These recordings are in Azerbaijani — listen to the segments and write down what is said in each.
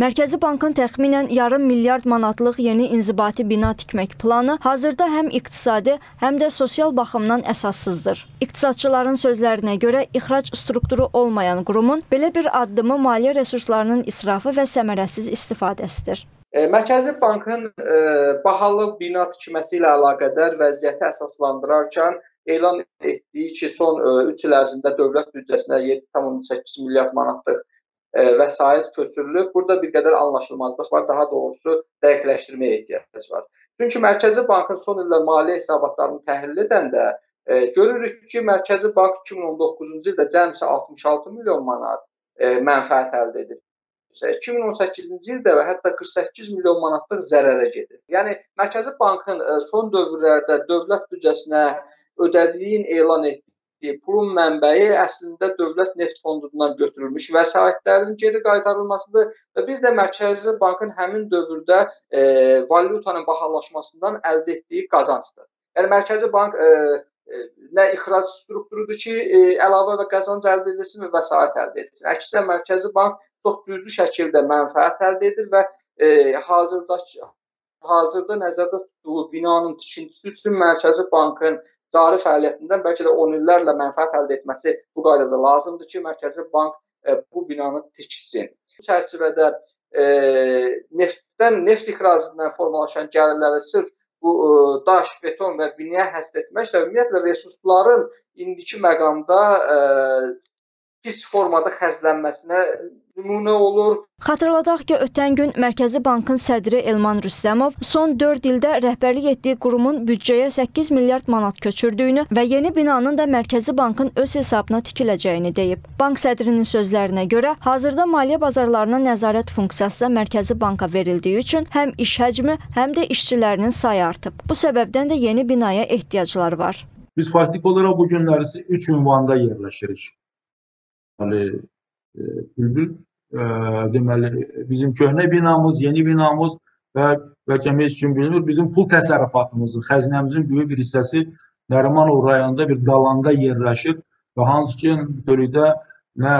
Mərkəzi Bankın təxminən yarım milyard manatlıq yeni inzibati bina tikmək planı hazırda həm iqtisadi, həm də sosial baxımdan əsassızdır. İqtisadçıların sözlərinə görə ixrac strukturu olmayan qurumun belə bir addımı maliyyə resurslarının israfı və səmərəsiz istifadəsidir. E, Mərkəzi Bankın e, bahalı bina tikməsi ilə əlaqədar vəziyyəti əsaslandırarkən elan etdiyi ki, son 3 e, il ərzində dövlət büdcəsinə 7,8 milyard manatlıq vəsait köçürülüb. Burada bir qədər anlaşılmazlıq var, daha doğrusu dəqiqləşdirməyə ehtiyac var. Çünki Mərkəzi Bankın son illər maliyyə hesabatlarını təhlil edəndə e, görürük ki, Mərkəzi Bank 2019-cu ildə cəmsi 66 milyon manat e, mənfəət əldə edib. 2018-ci ildə və hətta 48 milyon manatlıq zərərə gedir. Yəni Mərkəzi Bankın son dövrlərdə dövlət büdcəsinə ödədiyin elan etdiyi pulun mənbəyi əslində dövlət neft fondundan götürülmüş vəsaitlərin geri qaytarılmasıdır və bir də Mərkəzi Bankın həmin dövrdə e, valyutanın bahalaşmasından əldə etdiyi qazancdır. Yəni Mərkəzi Bank e, e, nə ixrac strukturudur ki, e, əlavə və qazanc əldə edilsin və vəsait əldə edilsin. Əksinə Mərkəzi Bank çox cüzi şəkildə mənfəət əldə edir və e, hazırdakı hazırda nəzərdə tutduğu binanın tikintisi üçün Mərkəzi Bankın cari fəaliyyətindən bəlkə də 10 illərlə mənfəət əldə etməsi bu qaydada lazımdır ki, Mərkəzi Bank e, bu binanı tiksin. Bu çərçivədə e, neftdən, neft ixracından formalaşan gəlirləri sırf bu e, daş, beton və binaya həsr etməklə ümumiyyətlə resursların indiki məqamda e, pis formada xərclənməsinə nümunə olur. Xatırladaq ki, ötən gün Mərkəzi Bankın sədri Elman Rüstəmov son 4 ildə rəhbərlik etdiyi qurumun büdcəyə 8 milyard manat köçürdüyünü və yeni binanın da Mərkəzi Bankın öz hesabına tikiləcəyini deyib. Bank sədrinin sözlərinə görə, hazırda maliyyə bazarlarına nəzarət funksiyası da Mərkəzi Banka verildiyi üçün həm iş həcmi, həm də işçilərinin sayı artıb. Bu səbəbdən də yeni binaya ehtiyaclar var. Biz faktiki olaraq bu günləri 3 ünvanda yerləşirik. Deməli, e, Bülbül e, deməli bizim köhnə binamız, yeni binamız və bəlkə heç kim bilmir, bizim pul təsərrüfatımızın, xəzinəmizin böyük bir hissəsi Nərimanov rayonunda bir qalanda yerləşir və hansı ki, bütövlükdə nə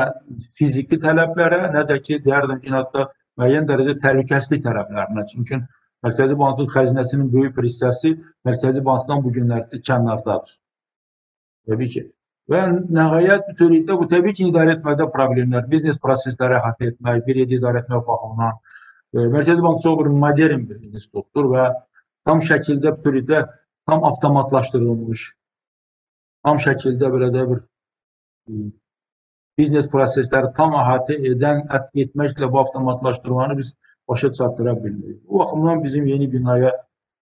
fiziki tələblərə, nə də ki, deyərdim ki, hətta müəyyən dərəcə təhlükəsizlik tələblərinə. Çünki Mərkəzi Bankın xəzinəsinin böyük bir hissəsi Mərkəzi Bankdan bu günlərsi kənardadır. Təbii ki. Və nəhayət bütövlükdə bu təbii ki, idarə etməkdə problemlər, biznes prosesləri əhatə etmək, bir yeri idarə etmək baxımından e, Mərkəzi Bank çox modern bir institutdur və tam şəkildə bütövlükdə tam avtomatlaşdırılmış, tam şəkildə belə də bir e, biznes prosesləri tam əhatə edən, etməklə bu avtomatlaşdırmanı biz başa çatdıra bilmirik. Bu baxımdan bizim yeni binaya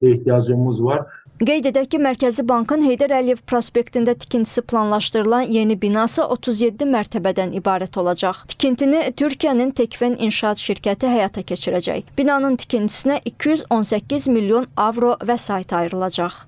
ehtiyacımız var. Qeyd edək ki, Mərkəzi Bankın Heydər Əliyev prospektində tikintisi planlaşdırılan yeni binası 37 mərtəbədən ibarət olacaq. Tikintini Türkiyənin Tekfen İnşaat şirkəti həyata keçirəcək. Binanın tikintisinə 218 milyon avro vəsait ayrılacaq.